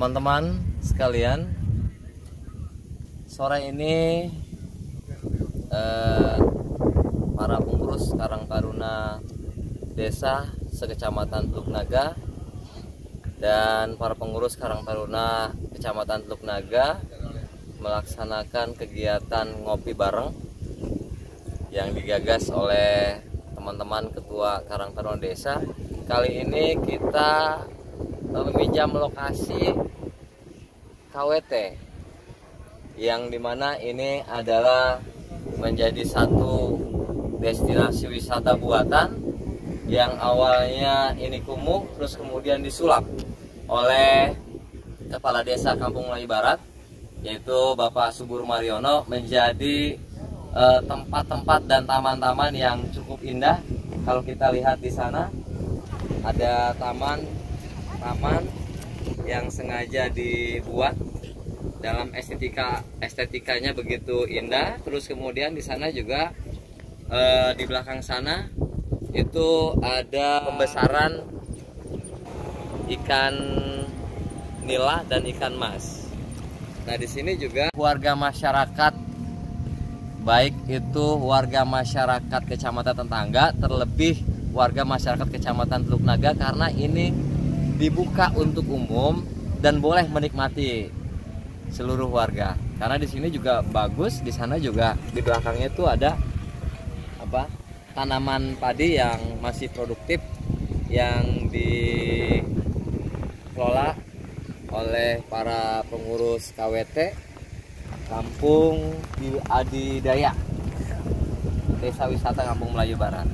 teman-teman sekalian sore ini eh, para pengurus Karang Taruna Desa sekecamatan Teluk Naga dan para pengurus Karang Taruna Kecamatan Teluk Naga melaksanakan kegiatan ngopi bareng yang digagas oleh teman-teman ketua Karang Taruna Desa. Kali ini kita meminjam lokasi KWT yang di mana ini adalah menjadi satu destinasi wisata buatan yang awalnya ini kumuh terus kemudian disulap oleh kepala desa Kampung Melayu Barat yaitu Bapak Subur Mariono menjadi eh, tempat-tempat dan taman-taman yang cukup indah. Kalau kita lihat di sana ada taman taman yang sengaja dibuat dalam estetika estetikanya begitu indah. Terus kemudian di sana juga eh, di belakang sana itu ada pembesaran ikan nila dan ikan mas. Nah di sini juga warga masyarakat baik itu warga masyarakat kecamatan tetangga terlebih warga masyarakat kecamatan Teluk Naga karena ini dibuka untuk umum dan boleh menikmati seluruh warga. Karena di sini juga bagus di sana juga di belakangnya itu ada apa tanaman padi yang masih produktif yang dikelola oleh para pengurus KWT Kampung Adidaya Desa Wisata Kampung Melayu Barat